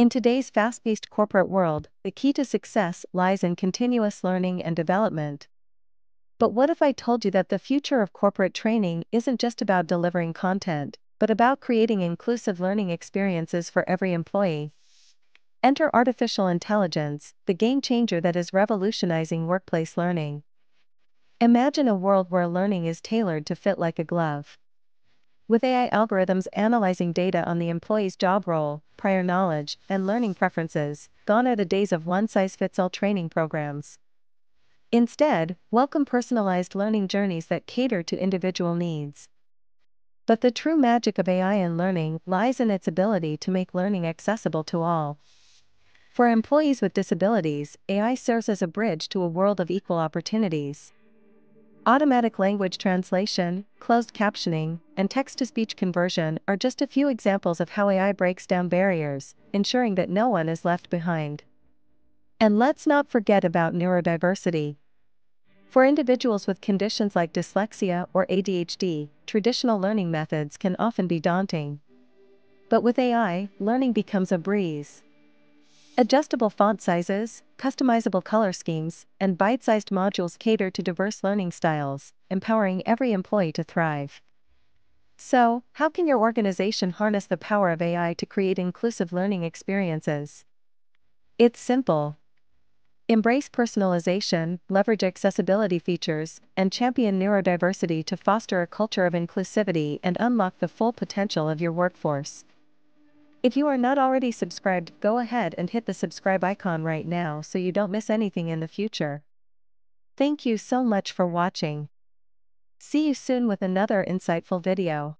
In today's fast paced corporate world, the key to success lies in continuous learning and development. But what if I told you that the future of corporate training isn't just about delivering content, but about creating inclusive learning experiences for every employee? Enter artificial intelligence, the game changer that is revolutionizing workplace learning. Imagine a world where learning is tailored to fit like a glove. With AI algorithms analyzing data on the employee's job role, prior knowledge, and learning preferences, gone are the days of one size fits all training programs. Instead, welcome personalized learning journeys that cater to individual needs. But the true magic of AI in learning lies in its ability to make learning accessible to all. For employees with disabilities, AI serves as a bridge to a world of equal opportunities. Automatic language translation, closed captioning, and text to speech conversion are just a few examples of how AI breaks down barriers, ensuring that no one is left behind. And let's not forget about neurodiversity. For individuals with conditions like dyslexia or ADHD, traditional learning methods can often be daunting. But with AI, learning becomes a breeze. Adjustable font sizes, customizable color schemes, and bite sized modules cater to diverse learning styles, empowering every employee to thrive. So, how can your organization harness the power of AI to create inclusive learning experiences? It's simple. Embrace personalization, leverage accessibility features, and champion neurodiversity to foster a culture of inclusivity and unlock the full potential of your workforce. If you are not already subscribed, go ahead and hit the subscribe icon right now so you don't miss anything in the future. Thank you so much for watching. See you soon with another insightful video.